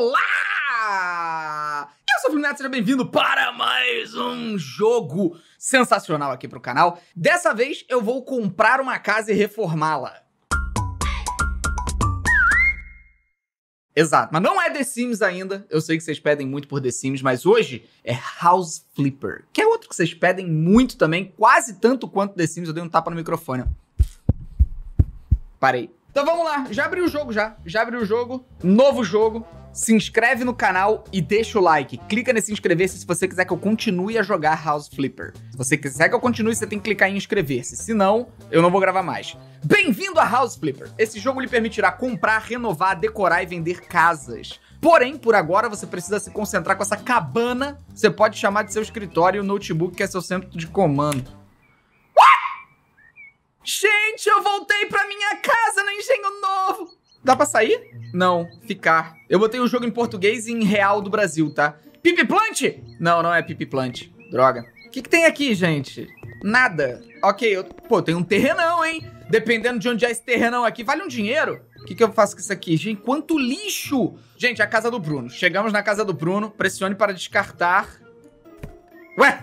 Olá! Eu sou o Fluminense, seja bem-vindo para mais um jogo sensacional aqui pro canal. Dessa vez eu vou comprar uma casa e reformá-la. Exato, mas não é The Sims ainda. Eu sei que vocês pedem muito por The Sims, mas hoje é House Flipper, que é outro que vocês pedem muito também, quase tanto quanto The Sims. Eu dei um tapa no microfone. Parei. Então vamos lá, já abri o jogo já. Já abri o jogo, novo jogo. Se inscreve no canal e deixa o like. Clica nesse inscrever-se se você quiser que eu continue a jogar House Flipper. Se você quiser que eu continue, você tem que clicar em inscrever-se. Se não, eu não vou gravar mais. Bem-vindo a House Flipper. Esse jogo lhe permitirá comprar, renovar, decorar e vender casas. Porém, por agora, você precisa se concentrar com essa cabana. Você pode chamar de seu escritório o notebook que é seu centro de comando. Gente, eu voltei pra minha casa no Engenho Novo. Dá pra sair? Não, ficar. Eu botei o jogo em português e em real do Brasil, tá? Pipi Plant? Não, não é Pipi Plant. Droga. O que, que tem aqui, gente? Nada. Ok, eu... pô, tem um terrenão, hein? Dependendo de onde é esse terrenão aqui, vale um dinheiro. O que, que eu faço com isso aqui? Gente, quanto lixo! Gente, a casa do Bruno. Chegamos na casa do Bruno. Pressione para descartar. Ué,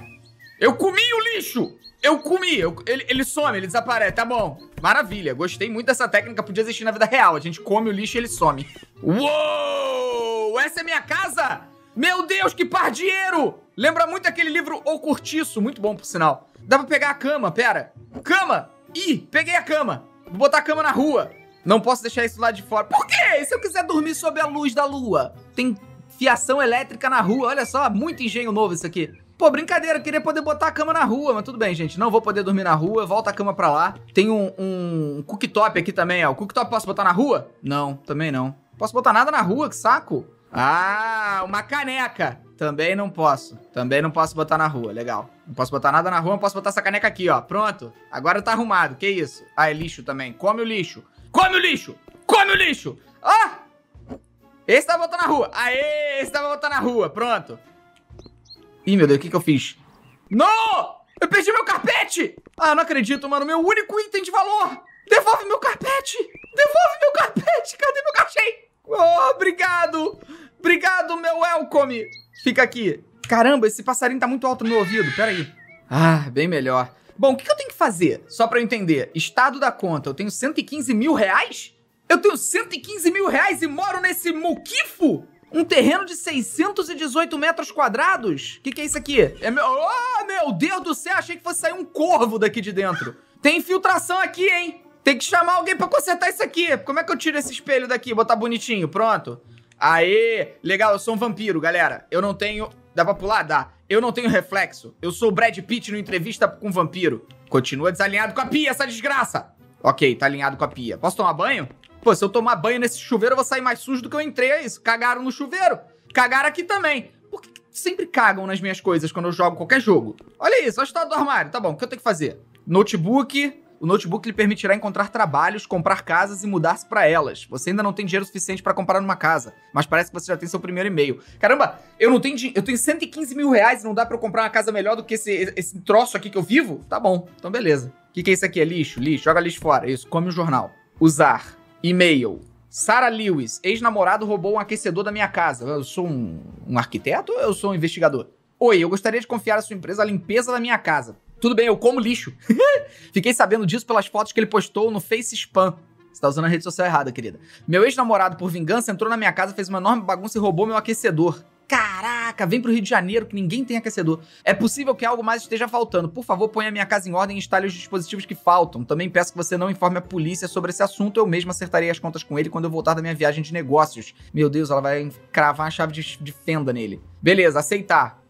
eu comi o lixo! Eu comi, eu, ele, ele some, ele desaparece, tá bom. Maravilha, gostei muito dessa técnica, podia existir na vida real. A gente come o lixo e ele some. Uou! Essa é minha casa? Meu Deus, que pardieiro! Lembra muito aquele livro O Curtiço, muito bom por sinal. Dá pra pegar a cama, pera. Cama! Ih, peguei a cama. Vou botar a cama na rua. Não posso deixar isso lá de fora. Por quê? E se eu quiser dormir sob a luz da lua? Tem fiação elétrica na rua, olha só, muito engenho novo isso aqui. Pô, brincadeira, queria poder botar a cama na rua, mas tudo bem, gente. Não vou poder dormir na rua, volta a cama pra lá. Tem um, um cooktop aqui também, ó. O cooktop posso botar na rua? Não, também não. Posso botar nada na rua, que saco. Ah, uma caneca. Também não posso. Também não posso botar na rua, legal. Não posso botar nada na rua, não posso botar essa caneca aqui, ó. Pronto. Agora tá arrumado, que isso? Ah, é lixo também. Come o lixo. Come o lixo! Come o lixo! Ah! Esse tá botando na rua. Aê, esse tá botando na rua. Pronto. Ih, meu Deus, o que que eu fiz? Não! Eu perdi meu carpete! Ah, não acredito, mano. Meu único item de valor! Devolve meu carpete! Devolve meu carpete! Cadê meu cachê? Oh, obrigado! Obrigado, meu welcome! Fica aqui. Caramba, esse passarinho tá muito alto no meu ouvido. Pera aí. Ah, bem melhor. Bom, o que, que eu tenho que fazer? Só pra eu entender. Estado da conta. Eu tenho 115 mil reais? Eu tenho 115 mil reais e moro nesse muquifo? Um terreno de 618 metros quadrados? O que, que é isso aqui? É meu... Oh, meu Deus do céu! Achei que fosse sair um corvo daqui de dentro. Tem infiltração aqui, hein? Tem que chamar alguém pra consertar isso aqui. Como é que eu tiro esse espelho daqui? Botar bonitinho, pronto. Aê! Legal, eu sou um vampiro, galera. Eu não tenho... Dá pra pular? Dá. Eu não tenho reflexo. Eu sou o Brad Pitt no entrevista com um vampiro. Continua desalinhado com a pia, essa desgraça. Ok, tá alinhado com a pia. Posso tomar banho? Pô, se eu tomar banho nesse chuveiro, eu vou sair mais sujo do que eu entrei, é isso. Cagaram no chuveiro. Cagaram aqui também. Por que sempre cagam nas minhas coisas quando eu jogo qualquer jogo? Olha isso, olha o estado do armário. Tá bom, o que eu tenho que fazer? Notebook. O notebook lhe permitirá encontrar trabalhos, comprar casas e mudar-se para elas. Você ainda não tem dinheiro suficiente para comprar uma casa, mas parece que você já tem seu primeiro e-mail. Caramba, eu não tenho Eu tenho 115 mil reais e não dá para eu comprar uma casa melhor do que esse, esse troço aqui que eu vivo? Tá bom, então beleza. O que, que é isso aqui? É lixo? Lixo, joga lixo fora. Isso, come o jornal. Usar. E-mail. Sarah Lewis, ex-namorado roubou um aquecedor da minha casa. Eu sou um, um arquiteto ou eu sou um investigador? Oi, eu gostaria de confiar à sua empresa a limpeza da minha casa. Tudo bem, eu como lixo. Fiquei sabendo disso pelas fotos que ele postou no Face Spam. Você tá usando a rede social errada, querida. Meu ex-namorado, por vingança, entrou na minha casa, fez uma enorme bagunça e roubou meu aquecedor. Caraca, vem pro Rio de Janeiro que ninguém tem aquecedor. É possível que algo mais esteja faltando. Por favor, ponha minha casa em ordem e instale os dispositivos que faltam. Também peço que você não informe a polícia sobre esse assunto. Eu mesmo acertarei as contas com ele quando eu voltar da minha viagem de negócios. Meu Deus, ela vai cravar a chave de, de fenda nele. Beleza, aceitar.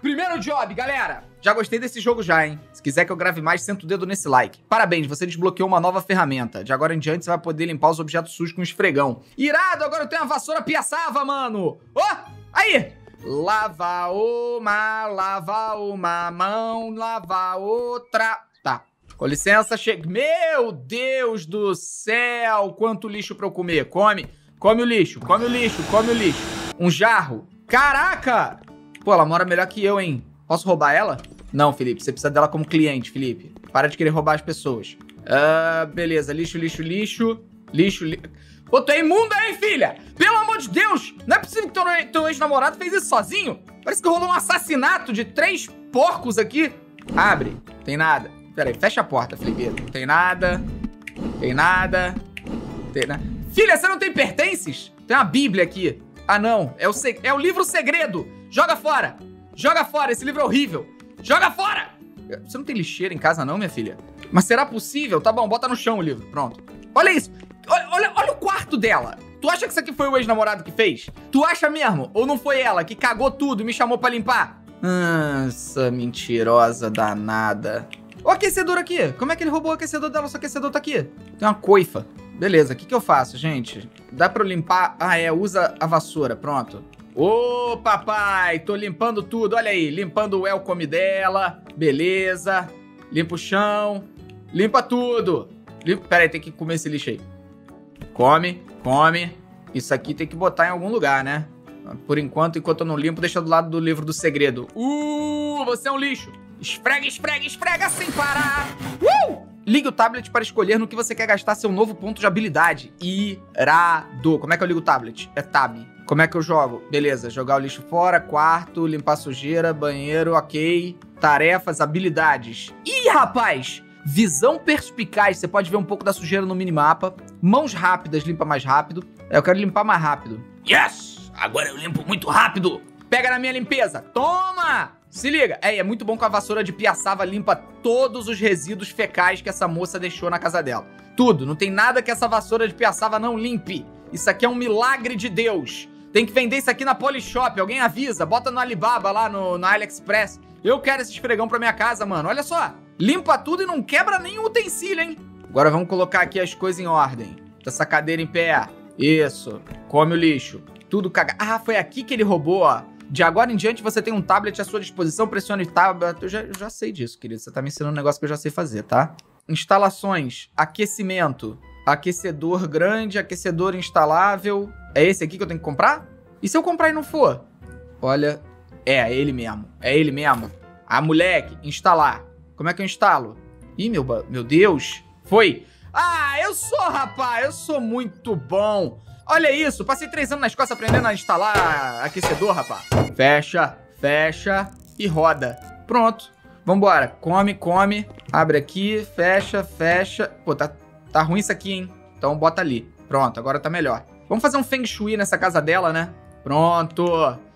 Primeiro job, galera! Já gostei desse jogo já, hein? Se quiser que eu grave mais, senta o dedo nesse like. Parabéns, você desbloqueou uma nova ferramenta. De agora em diante, você vai poder limpar os objetos sujos com esfregão. Irado, agora eu tenho a vassoura piaçava, mano! Oh! Aí! Lava uma, lava uma mão, lava outra. Tá. Com licença, chega. Meu Deus do céu! Quanto lixo pra eu comer. Come. Come o lixo, come o lixo, come o lixo. Um jarro. Caraca! Pô, ela mora melhor que eu, hein? Posso roubar ela? Não, Felipe. Você precisa dela como cliente, Felipe. Para de querer roubar as pessoas. Ah, beleza. Lixo, lixo, lixo. Lixo, lixo. Pô, tu é imunda, hein, filha? Pelo amor de Deus! Não é possível teu, teu ex-namorado fez isso sozinho? Parece que rolou um assassinato de três porcos aqui. Abre. Tem nada. Pera aí, fecha a porta, Felipe. Tem nada. Tem nada. Tem nada. Filha, você não tem pertences? Tem uma bíblia aqui. Ah, não. É o, é o livro segredo. Joga fora. Joga fora. Esse livro é horrível. Joga fora. Você não tem lixeira em casa não, minha filha? Mas será possível? Tá bom, bota no chão o livro. Pronto. Olha isso. Olha, olha, olha o quarto dela. Tu acha que isso aqui foi o ex-namorado que fez? Tu acha mesmo? Ou não foi ela que cagou tudo e me chamou pra limpar? Nossa, mentirosa danada. O aquecedor aqui. Como é que ele roubou o aquecedor dela? O aquecedor tá aqui. Tem uma coifa. Beleza, o que, que eu faço, gente? Dá pra eu limpar... Ah, é, usa a vassoura. Pronto. Ô, papai, tô limpando tudo. Olha aí, limpando o welcome dela. Beleza. Limpa o chão. Limpa tudo. Limpa... Pera aí, tem que comer esse lixo aí. Come, come. Isso aqui tem que botar em algum lugar, né? Por enquanto, enquanto eu não limpo, deixa do lado do livro do segredo. Uh, você é um lixo. Esfrega, esfrega, esfrega sem parar. Uh! Ligue o tablet para escolher no que você quer gastar seu novo ponto de habilidade. Irado. Como é que eu ligo o tablet? É tab. Como é que eu jogo? Beleza, jogar o lixo fora, quarto, limpar sujeira, banheiro, ok. Tarefas, habilidades. Ih, rapaz! Visão perspicaz, você pode ver um pouco da sujeira no minimapa. Mãos rápidas, limpa mais rápido. É, eu quero limpar mais rápido. Yes! Agora eu limpo muito rápido. Pega na minha limpeza. Toma! Se liga. É, é muito bom que a vassoura de piaçava limpa todos os resíduos fecais que essa moça deixou na casa dela. Tudo. Não tem nada que essa vassoura de piaçava não limpe. Isso aqui é um milagre de Deus. Tem que vender isso aqui na Polishop. Alguém avisa. Bota no Alibaba lá, no, no AliExpress. Eu quero esse esfregão pra minha casa, mano. Olha só. Limpa tudo e não quebra nenhum utensílio, hein? Agora vamos colocar aqui as coisas em ordem. Essa cadeira em pé. Isso. Come o lixo. Tudo caga. Ah, foi aqui que ele roubou, ó. De agora em diante você tem um tablet à sua disposição, pressione tablet. Eu já, eu já sei disso, querido. Você tá me ensinando um negócio que eu já sei fazer, tá? Instalações, aquecimento, aquecedor grande, aquecedor instalável. É esse aqui que eu tenho que comprar? E se eu comprar e não for? Olha, é, é ele mesmo. É ele mesmo. Ah, moleque, instalar. Como é que eu instalo? Ih, meu, meu Deus. Foi. Ah, eu sou, rapaz. Eu sou muito bom. Olha isso. Passei três anos na escola aprendendo a instalar aquecedor, rapaz. Fecha, fecha e roda. Pronto. Vambora. Come, come. Abre aqui, fecha, fecha. Pô, tá, tá ruim isso aqui, hein? Então bota ali. Pronto, agora tá melhor. Vamos fazer um feng shui nessa casa dela, né? Pronto.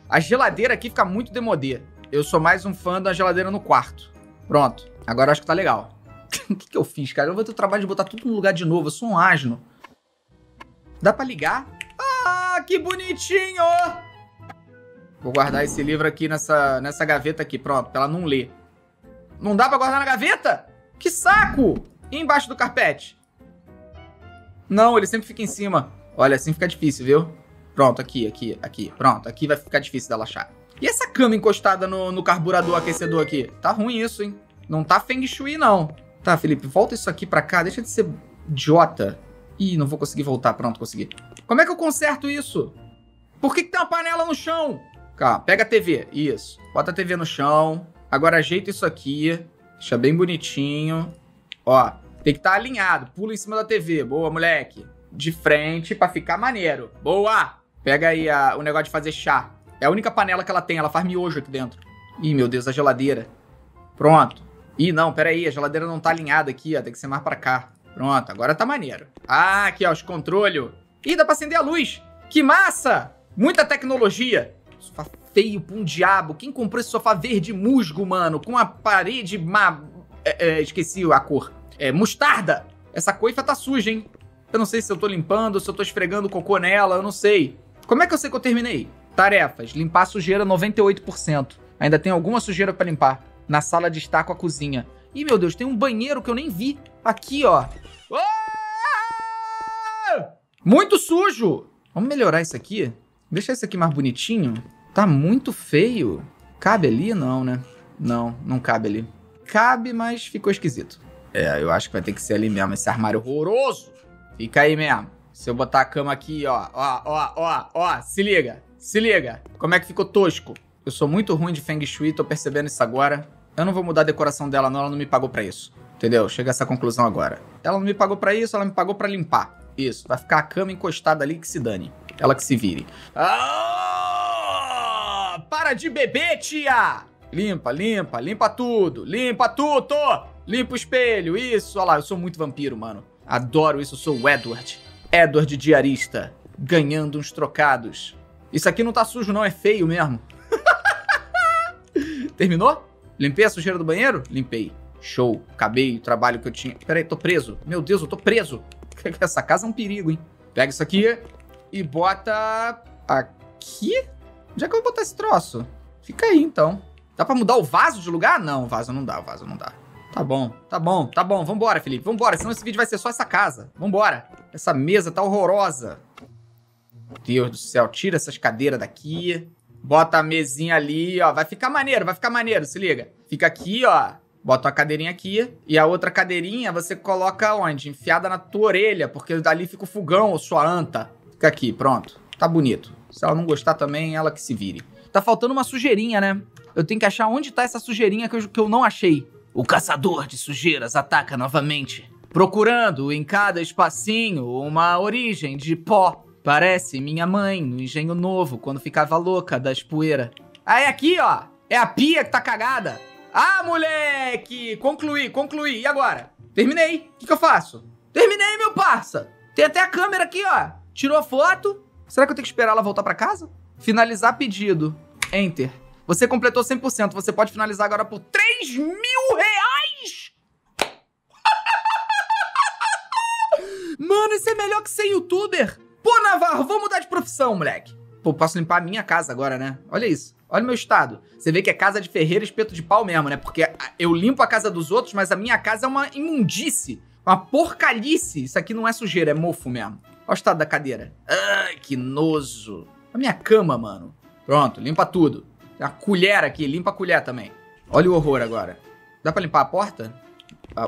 A geladeira aqui fica muito demodê. Eu sou mais um fã da geladeira no quarto. Pronto. Agora acho que tá legal. O que, que eu fiz, cara? Eu vou ter o trabalho de botar tudo no lugar de novo. Eu sou um asno. Dá pra ligar? Ah, que bonitinho! Vou guardar esse livro aqui nessa, nessa gaveta aqui. Pronto, pra ela não ler. Não dá pra guardar na gaveta? Que saco! E embaixo do carpete? Não, ele sempre fica em cima. Olha, assim fica difícil, viu? Pronto, aqui, aqui, aqui. Pronto, aqui vai ficar difícil dela achar. E essa cama encostada no, no carburador aquecedor aqui? Tá ruim isso, hein? Não tá feng shui, não. Tá, Felipe, volta isso aqui pra cá. Deixa de ser idiota. Ih, não vou conseguir voltar. Pronto, consegui. Como é que eu conserto isso? Por que, que tem uma panela no chão? Calma, pega a TV. Isso. Bota a TV no chão. Agora ajeita isso aqui. Deixa bem bonitinho. Ó, tem que estar tá alinhado. Pula em cima da TV. Boa, moleque. De frente pra ficar maneiro. Boa! Pega aí a, o negócio de fazer chá. É a única panela que ela tem, ela faz miojo aqui dentro. Ih, meu Deus, a geladeira. Pronto. Ih, não, pera aí, a geladeira não tá alinhada aqui, ó, tem que ser mais pra cá. Pronto, agora tá maneiro. Ah, aqui, ó, os controles. Ih, dá pra acender a luz. Que massa! Muita tecnologia. Sofá feio pra um diabo. Quem comprou esse sofá verde musgo, mano? Com a parede ma... É, é, esqueci a cor. É, mostarda. Essa coifa tá suja, hein? Eu não sei se eu tô limpando, se eu tô esfregando cocô nela, eu não sei. Como é que eu sei que eu terminei? Tarefas: limpar a sujeira 98%. Ainda tem alguma sujeira para limpar. Na sala de estar com a cozinha. Ih, meu Deus, tem um banheiro que eu nem vi. Aqui, ó. Muito sujo! Vamos melhorar isso aqui? Deixar isso aqui mais bonitinho. Tá muito feio. Cabe ali? Não, né? Não, não cabe ali. Cabe, mas ficou esquisito. É, eu acho que vai ter que ser ali mesmo, esse armário horroroso. Fica aí mesmo. Se eu botar a cama aqui, ó, ó, ó, ó, ó, se liga, se liga. Como é que ficou tosco? Eu sou muito ruim de Feng Shui, tô percebendo isso agora. Eu não vou mudar a decoração dela, não, ela não me pagou para isso. Entendeu? Chega a essa conclusão agora. Ela não me pagou para isso, ela me pagou para limpar. Isso, vai ficar a cama encostada ali que se dane. Ela que se vire. Ah! para de beber, tia! Limpa, limpa, limpa tudo, limpa tudo! Limpa o espelho, isso, olha lá, eu sou muito vampiro, mano. Adoro isso, eu sou o Edward. Edward diarista, ganhando uns trocados. Isso aqui não tá sujo não, é feio mesmo. Terminou? Limpei a sujeira do banheiro? Limpei. Show. Acabei o trabalho que eu tinha. Peraí, tô preso. Meu Deus, eu tô preso. Essa casa é um perigo, hein? Pega isso aqui e bota aqui? Onde é que eu vou botar esse troço? Fica aí, então. Dá pra mudar o vaso de lugar? Não, vaso não dá, vaso não dá. Tá bom, tá bom, tá bom. Vambora, Felipe, vambora. Senão esse vídeo vai ser só essa casa. Vambora. Essa mesa tá horrorosa. Deus do céu, tira essas cadeiras daqui. Bota a mesinha ali, ó. Vai ficar maneiro, vai ficar maneiro, se liga. Fica aqui, ó. Bota uma cadeirinha aqui. E a outra cadeirinha você coloca onde? Enfiada na tua orelha, porque dali fica o fogão ou sua anta. Fica aqui, pronto. Tá bonito. Se ela não gostar também, ela que se vire. Tá faltando uma sujeirinha, né? Eu tenho que achar onde tá essa sujeirinha que eu, que eu não achei. O caçador de sujeiras ataca novamente, procurando em cada espacinho uma origem de pó. Parece minha mãe no engenho novo, quando ficava louca das poeiras. É aqui, ó. É a pia que tá cagada. Ah, moleque! Concluí, concluí. E agora? Terminei. O que, que eu faço? Terminei, meu parça. Tem até a câmera aqui, ó. Tirou foto. Será que eu tenho que esperar ela voltar para casa? Finalizar pedido. Enter. Você completou 100%. Você pode finalizar agora por 3 mil reais! Mano, isso é melhor que ser youtuber. Pô, Navarro, vou mudar de profissão, moleque. Pô, posso limpar a minha casa agora, né? Olha isso. Olha o meu estado. Você vê que é casa de ferreiro espeto de pau mesmo, né? Porque eu limpo a casa dos outros, mas a minha casa é uma imundície. Uma porcalhice. Isso aqui não é sujeira, é mofo mesmo. Olha o estado da cadeira. Ai, que nojo. A minha cama, mano. Pronto, limpa tudo. Tem a colher aqui, limpa a colher também. Olha o horror agora. Dá pra limpar a porta?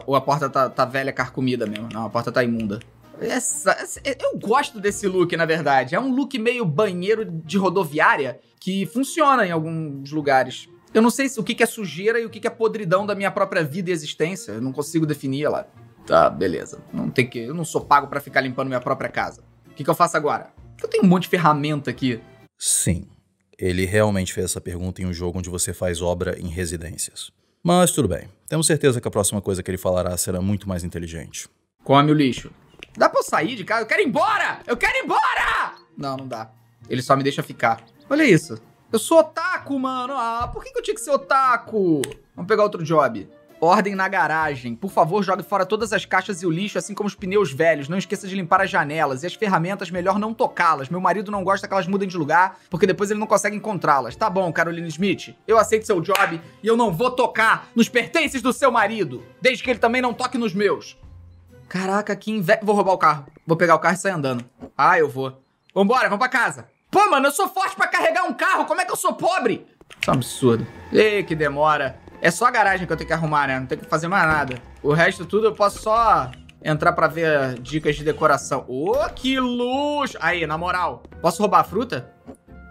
ou a porta tá, tá velha, carcomida mesmo? Não, a porta tá imunda. Essa, essa, eu gosto desse look, na verdade. É um look meio banheiro de rodoviária que funciona em alguns lugares. Eu não sei se, o que, que é sujeira e o que, que é podridão da minha própria vida e existência. Eu não consigo definir ela. Tá, beleza. Não tem que, eu não sou pago para ficar limpando minha própria casa. O que, que eu faço agora? Eu tenho um monte de ferramenta aqui. Sim. Ele realmente fez essa pergunta em um jogo onde você faz obra em residências. Mas tudo bem. Temos certeza que a próxima coisa que ele falará será muito mais inteligente. Come o lixo. Dá pra eu sair de casa? Eu quero ir embora! Eu quero ir embora! Não, não dá. Ele só me deixa ficar. Olha isso. Eu sou otaku, mano. Ah, por que, que eu tinha que ser otaku? Vamos pegar outro job. Ordem na garagem. Por favor, jogue fora todas as caixas e o lixo, assim como os pneus velhos. Não esqueça de limpar as janelas e as ferramentas, melhor não tocá-las. Meu marido não gosta que elas mudem de lugar, porque depois ele não consegue encontrá-las. Tá bom, Caroline Smith. Eu aceito seu job e eu não vou tocar nos pertences do seu marido, desde que ele também não toque nos meus. Caraca, que inveja. Vou roubar o carro. Vou pegar o carro e sair andando. Ah, eu vou. Vambora, vamos pra casa. Pô, mano, eu sou forte para carregar um carro. Como é que eu sou pobre? Isso é um absurdo. Ei, que demora. É só a garagem que eu tenho que arrumar, né? Não tem que fazer mais nada. O resto tudo eu posso só entrar pra ver dicas de decoração. Ô, oh, que luxo! Aí, na moral. Posso roubar a fruta?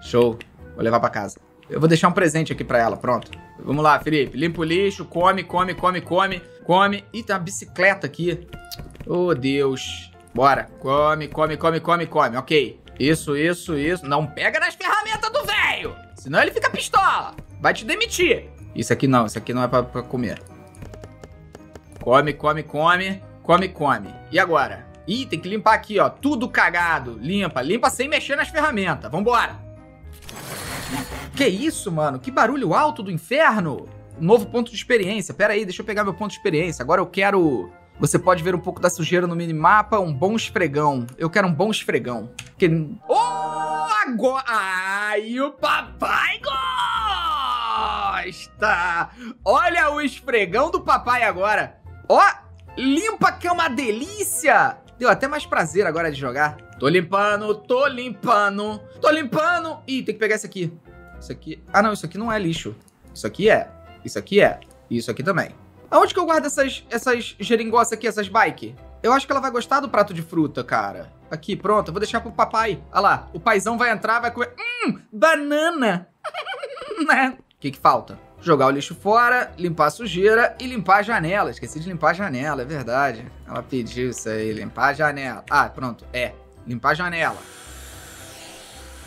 Show. Vou levar pra casa. Eu vou deixar um presente aqui pra ela, pronto. Vamos lá, Felipe. Limpa o lixo, come, come, come, come, come. Ih, tem uma bicicleta aqui. Oh, Deus. Bora. Come, come, come, come, come. Ok. Isso, isso, isso. Não pega nas ferramentas do velho. Senão ele fica pistola. Vai te demitir. Isso aqui não. Isso aqui não é pra, pra comer. Come, come, come. Come, come. E agora? Ih, tem que limpar aqui, ó. Tudo cagado. Limpa. Limpa sem mexer nas ferramentas. Vambora. Que isso, mano? Que barulho alto do inferno. Novo ponto de experiência. Pera aí, deixa eu pegar meu ponto de experiência. Agora eu quero você pode ver um pouco da sujeira no minimapa, um bom esfregão. Eu quero um bom esfregão. Que... Oh, agora... Ai, o papai gosta! Olha o esfregão do papai agora. Ó, oh, limpa que é uma delícia! Deu até mais prazer agora de jogar. Tô limpando, tô limpando, tô limpando. Ih, tem que pegar esse aqui. Isso aqui... Ah, não, isso aqui não é lixo. Isso aqui é. Isso aqui é. Isso aqui também. Aonde que eu guardo essas, essas geringossas aqui, essas bike? Eu acho que ela vai gostar do prato de fruta, cara. Aqui, pronto. Eu vou deixar pro papai. Olha lá. O paizão vai entrar, vai comer... Hum, banana. né? O que que falta? Jogar o lixo fora, limpar a sujeira e limpar a janela. Esqueci de limpar a janela, é verdade. Ela pediu isso aí, limpar a janela. Ah, pronto. É, limpar a janela.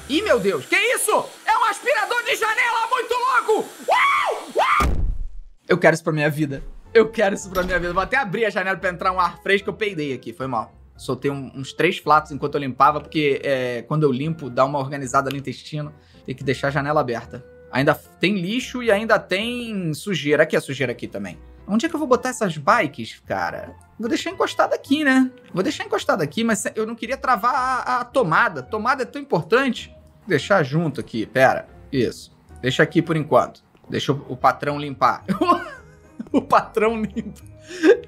Ih, meu Deus, que isso? É um aspirador de janela muito louco! Uau! Uau! Eu quero isso pra minha vida. Eu quero isso pra minha vida. Vou até abrir a janela pra entrar um ar fresco. Eu peidei aqui, foi mal. Soltei um, uns três flatos enquanto eu limpava, porque é, quando eu limpo, dá uma organizada no intestino. Tem que deixar a janela aberta. Ainda tem lixo e ainda tem sujeira. Aqui a sujeira aqui também. Onde é que eu vou botar essas bikes, cara? Vou deixar encostado aqui, né? Vou deixar encostado aqui, mas eu não queria travar a, a tomada. Tomada é tão importante. Vou deixar junto aqui, pera. Isso. Deixa aqui por enquanto. Deixa o, o patrão limpar. o patrão limpa.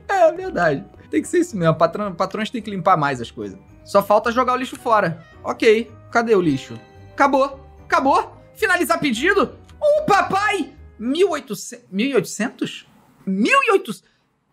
É verdade. Tem que ser isso mesmo. Patrão, patrões têm que limpar mais as coisas. Só falta jogar o lixo fora. Ok. Cadê o lixo? Acabou. Acabou. Finalizar pedido? Ô, oh, papai! 1800? 1800? 1800?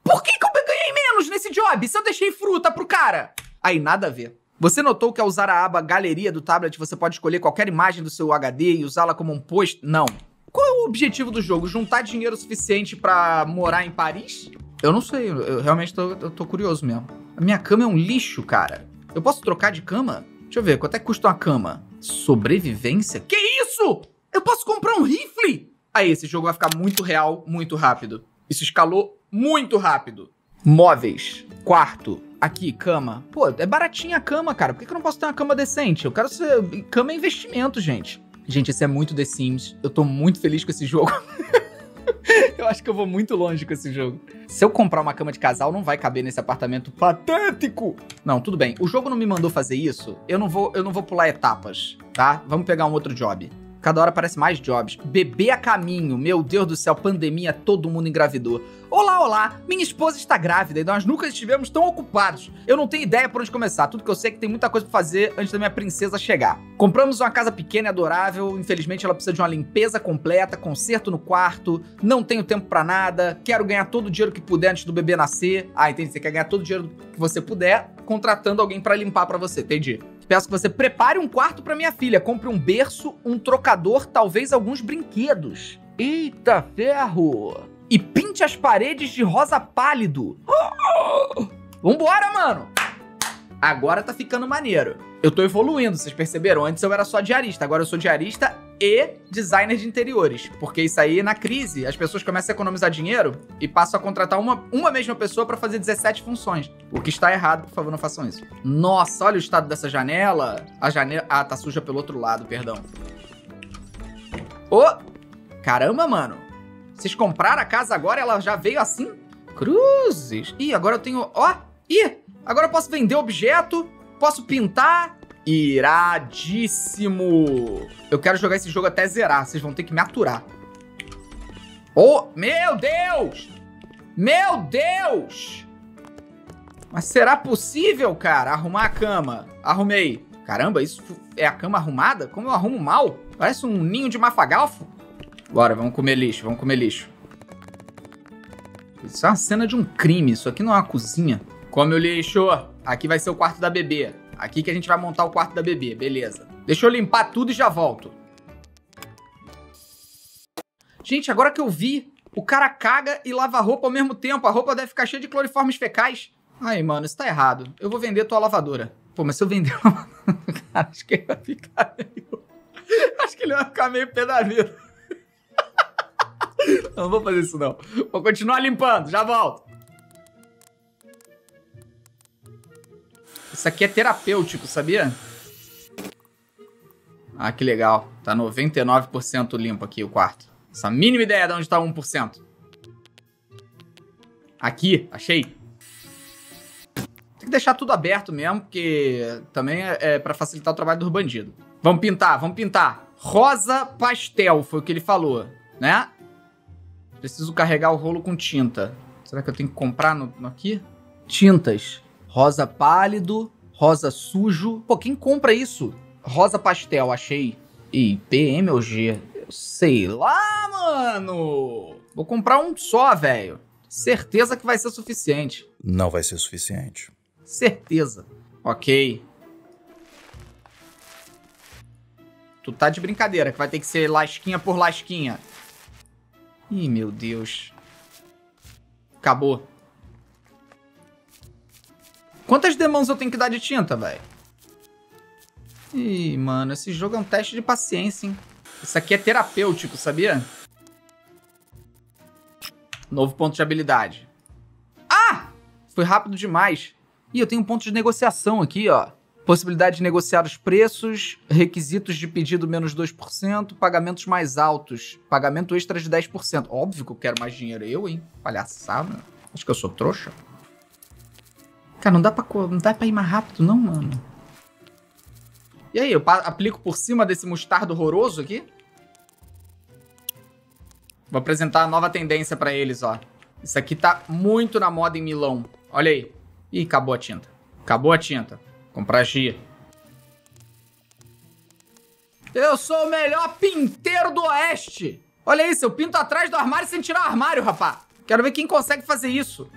Por que, que eu ganhei menos nesse job se eu deixei fruta pro cara? Aí, nada a ver. Você notou que ao usar a aba Galeria do tablet você pode escolher qualquer imagem do seu HD e usá-la como um post? Não. Qual é o objetivo do jogo? Juntar dinheiro suficiente para morar em Paris? Eu não sei, eu realmente tô, eu tô curioso mesmo. A minha cama é um lixo, cara. Eu posso trocar de cama? Deixa eu ver, quanto é que custa uma cama? Sobrevivência? Que isso? Eu posso comprar um rifle? Aí, esse jogo vai ficar muito real, muito rápido. Isso escalou muito rápido. Móveis. Quarto. Aqui, cama. Pô, é baratinha a cama, cara. Por que, eu não posso ter uma cama decente? Eu quero ser. Cama é investimento, gente. Gente, esse é muito The Sims. Eu tô muito feliz com esse jogo. eu acho que eu vou muito longe com esse jogo. Se eu comprar uma cama de casal, não vai caber nesse apartamento patético. Não, tudo bem. O jogo não me mandou fazer isso. Eu não vou, eu não vou pular etapas, tá? Vamos pegar um outro job. Cada hora aparece mais jobs. Bebê a caminho. Meu Deus do céu, pandemia, todo mundo engravidou. Olá, olá. Minha esposa está grávida e nós nunca estivemos tão ocupados. Eu não tenho ideia por onde começar. Tudo que eu sei é que tem muita coisa para fazer antes da minha princesa chegar. Compramos uma casa pequena e adorável. Infelizmente, ela precisa de uma limpeza completa, conserto no quarto. Não tenho tempo para nada. Quero ganhar todo o dinheiro que puder antes do bebê nascer. Ah, entendi. Você quer ganhar todo o dinheiro que você puder contratando alguém para limpar para você. Entendi. Peço que você prepare um quarto para minha filha. Compre um berço, um trocador, talvez alguns brinquedos. Eita ferro! E pinte as paredes de rosa pálido. Vambora, mano! Agora tá ficando maneiro. Eu tô evoluindo, vocês perceberam? Antes eu era só diarista, agora eu sou diarista e designer de interiores. Porque isso aí, na crise, as pessoas começam a economizar dinheiro e passam a contratar uma, uma mesma pessoa para fazer 17 funções. O que está errado, por favor, não façam isso. Nossa, olha o estado dessa janela. A janela. Ah, tá suja pelo outro lado, perdão. Ô! Oh, caramba, mano. Vocês compraram a casa agora ela já veio assim? Cruzes. Ih, agora eu tenho. Ó! Oh, ih! Agora eu posso vender objeto, posso pintar. Iradíssimo! Eu quero jogar esse jogo até zerar. Vocês vão ter que me aturar. Oh, meu Deus! Meu Deus! Mas será possível, cara, arrumar a cama? Arrumei. Caramba, isso é a cama arrumada? Como eu arrumo mal? Parece um ninho de mafagalfo. Bora, vamos comer lixo, vamos comer lixo. Isso é uma cena de um crime. Isso aqui não é uma cozinha. Come o lixo. Aqui vai ser o quarto da bebê. Aqui que a gente vai montar o quarto da bebê. Beleza. Deixa eu limpar tudo e já volto. Gente, agora que eu vi, o cara caga e lava a roupa ao mesmo tempo. A roupa deve ficar cheia de cloriformes fecais. Ai, mano, isso tá errado. Eu vou vender tua lavadora. Pô, mas se eu vender uma... cara, acho que ele vai ficar meio... Acho que ele vai ficar meio pé da vida. Não vou fazer isso não. Vou continuar limpando, já volto. Isso aqui é terapêutico, sabia? Ah, que legal. Tá 99% limpo aqui o quarto. Essa mínima ideia de onde tá 1%. Aqui, achei. Tem que deixar tudo aberto mesmo, porque também é, é para facilitar o trabalho dos bandidos. Vamos pintar, vamos pintar. Rosa pastel, foi o que ele falou, né? Preciso carregar o rolo com tinta. Será que eu tenho que comprar no, no aqui? Tintas. Rosa pálido, rosa sujo. Pô, quem compra isso? Rosa pastel, achei. E PM ou G? Eu sei lá, mano. Vou comprar um só, velho. Certeza que vai ser suficiente. Não vai ser suficiente. Certeza. Ok. Tu tá de brincadeira, que vai ter que ser lasquinha por lasquinha. Ih, meu Deus. Acabou. Quantas demãos eu tenho que dar de tinta, velho? Ih, mano, esse jogo é um teste de paciência, hein? Isso aqui é terapêutico, sabia? Novo ponto de habilidade. Ah! Foi rápido demais. Ih, eu tenho um ponto de negociação aqui, ó. Possibilidade de negociar os preços, requisitos de pedido menos 2%, pagamentos mais altos, pagamento extra de 10%. Óbvio que eu quero mais dinheiro. Eu, hein? Palhaçada. Acho que eu sou trouxa. Cara, não dá pra, não dá pra ir mais rápido, não, mano. E aí, eu aplico por cima desse mostardo horroroso aqui? Vou apresentar a nova tendência pra eles, ó. Isso aqui tá muito na moda em Milão. Olha aí. Ih, acabou a tinta. Acabou a tinta. Comprar Gia. Eu sou o melhor pinteiro do Oeste. Olha isso, eu pinto atrás do armário sem tirar o armário, rapá. Quero ver quem consegue fazer isso.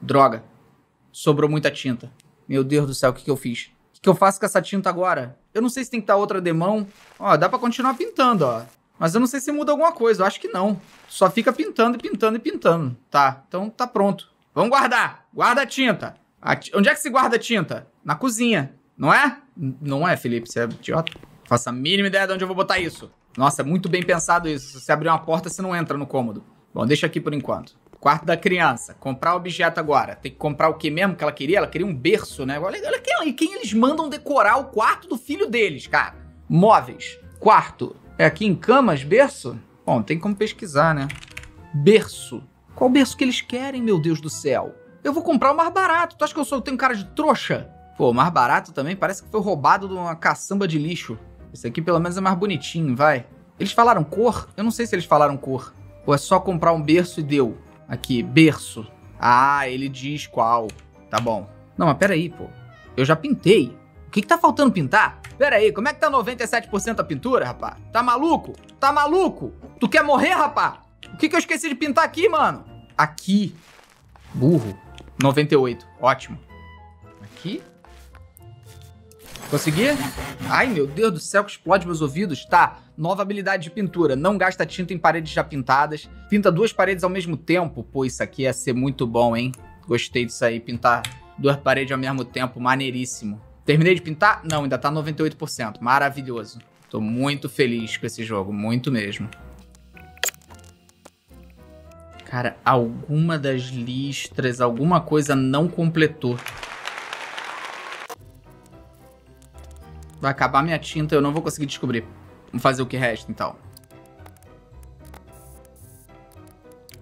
Droga. Sobrou muita tinta. Meu Deus do céu, o que, que eu fiz? O que, que eu faço com essa tinta agora? Eu não sei se tem que estar outra demão. Ó, dá pra continuar pintando, ó. Mas eu não sei se muda alguma coisa. Eu acho que não. Só fica pintando e pintando e pintando. Tá, então tá pronto. Vamos guardar. Guarda a tinta. A Onde é que se guarda a tinta? Na cozinha. Não é? N não é, Felipe. Você é idiota. Faça a mínima ideia de onde eu vou botar isso. Nossa, é muito bem pensado isso. Se você abrir uma porta, você não entra no cômodo. Bom, deixa aqui por enquanto. Quarto da criança. Comprar objeto agora. Tem que comprar o que mesmo que ela queria? Ela queria um berço, né? Olha, quem, quem eles mandam decorar o quarto do filho deles, cara. Móveis. Quarto. É aqui em camas, berço? Bom, tem como pesquisar, né? Berço. Qual berço que eles querem, meu Deus do céu? Eu vou comprar o mais barato. Tu acha que eu sou, tenho cara de trouxa? Pô, o mais barato também parece que foi roubado de uma caçamba de lixo. Esse aqui pelo menos é mais bonitinho, vai. Eles falaram cor? Eu não sei se eles falaram cor. Ou é só comprar um berço e deu. Aqui, berço. Ah, ele diz qual. Tá bom. Não, mas peraí, pô. Eu já pintei. O que, que tá faltando pintar? Pera aí, como é que tá 97% a pintura, rapá? Tá maluco? Tá maluco? Tu quer morrer, rapá? O que, que eu esqueci de pintar aqui, mano? Aqui. Burro. 98. Ótimo. Aqui. Consegui? Ai, meu Deus do céu, que explode meus ouvidos. Tá. Nova habilidade de pintura. Não gasta tinta em paredes já pintadas. Pinta duas paredes ao mesmo tempo. Pô, isso aqui ia ser muito bom, hein? Gostei disso aí. Pintar duas paredes ao mesmo tempo. Maneiríssimo. Terminei de pintar? Não, ainda tá 98%. Maravilhoso. Tô muito feliz com esse jogo. Muito mesmo. Cara, alguma das listras, alguma coisa não completou. Vai acabar minha tinta, eu não vou conseguir descobrir. Vamos fazer o que resta, então.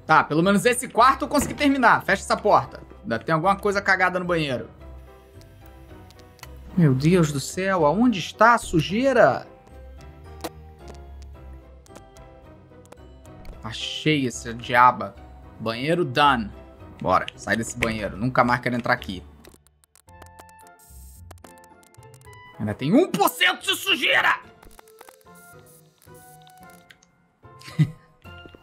Tá, pelo menos esse quarto eu consegui terminar. Fecha essa porta. Ainda tem alguma coisa cagada no banheiro. Meu Deus do céu, aonde está a sujeira? Achei esse diaba. Banheiro done. Bora, sai desse banheiro. Nunca mais quero entrar aqui. Ainda tem 1% de sujeira!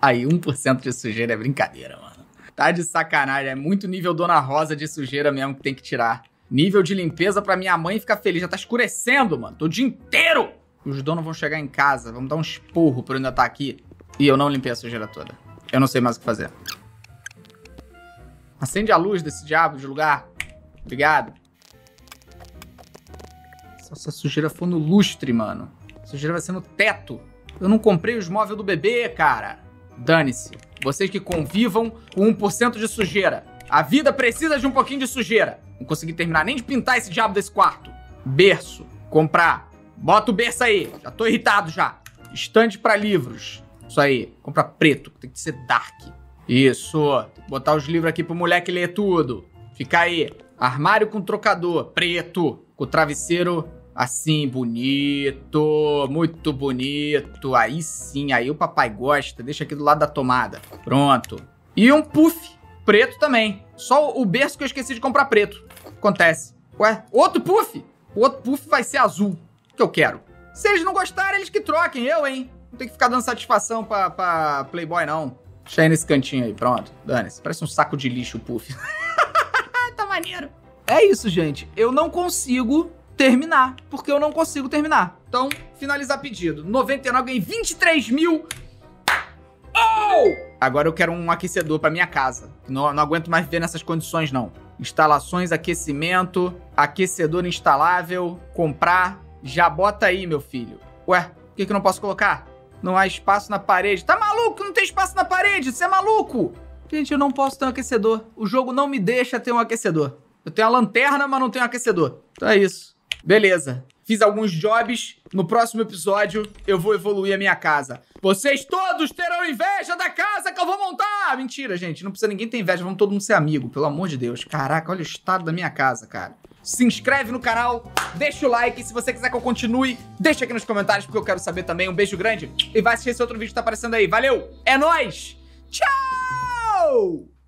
Aí, 1% de sujeira é brincadeira, mano. Tá de sacanagem. É muito nível Dona Rosa de sujeira mesmo que tem que tirar. Nível de limpeza pra minha mãe ficar feliz. Já tá escurecendo, mano. Tô o dia inteiro. Os donos vão chegar em casa. Vamos dar um esporro por ainda estar tá aqui. E eu não limpei a sujeira toda. Eu não sei mais o que fazer. Acende a luz desse diabo de lugar. Obrigado. Se essa sujeira for no lustre, mano. A sujeira vai ser no teto. Eu não comprei os móveis do bebê, cara. Dane-se. Vocês que convivam com 1% de sujeira. A vida precisa de um pouquinho de sujeira. Não consegui terminar nem de pintar esse diabo desse quarto. Berço. Comprar. Bota o berço aí. Já tô irritado já. Estande para livros. Isso aí. Comprar preto. Tem que ser dark. Isso. Botar os livros aqui pro moleque ler tudo. Fica aí. Armário com trocador. Preto. Com travesseiro assim, bonito. Muito bonito. Aí sim. Aí o papai gosta. Deixa aqui do lado da tomada. Pronto. E um puff. Preto também. Só o berço que eu esqueci de comprar preto. Acontece. Ué, outro puff? O outro puff vai ser azul. Que eu quero. Se eles não gostarem, eles que troquem. Eu, hein? Não tem que ficar dando satisfação pra, pra Playboy, não. Deixa aí nesse cantinho aí, pronto. Dane-se. Parece um saco de lixo puff. tá maneiro. É isso, gente. Eu não consigo terminar, porque eu não consigo terminar. Então, finalizar pedido. 99, ganhei 23 mil. Oh! Agora eu quero um aquecedor para minha casa. Não, não aguento mais viver nessas condições, não. Instalações, aquecimento, aquecedor instalável, comprar. Já bota aí, meu filho. Ué, que, que eu não posso colocar? Não há espaço na parede. Tá maluco? Não tem espaço na parede. Você é maluco? Gente, eu não posso ter um aquecedor. O jogo não me deixa ter um aquecedor. Eu tenho a lanterna, mas não tenho um aquecedor. Então é isso. Beleza. Fiz alguns jobs. No próximo episódio, eu vou evoluir a minha casa. Vocês todos terão inveja da casa que eu vou montar! Mentira, gente. Não precisa ninguém ter inveja. Vamos todo mundo ser amigo, pelo amor de Deus. Caraca, olha o estado da minha casa, cara. Se inscreve no canal, deixa o like. Se você quiser que eu continue, deixa aqui nos comentários, porque eu quero saber também. Um beijo grande e vai assistir esse outro vídeo que tá aparecendo aí. Valeu! É nóis! Tchau!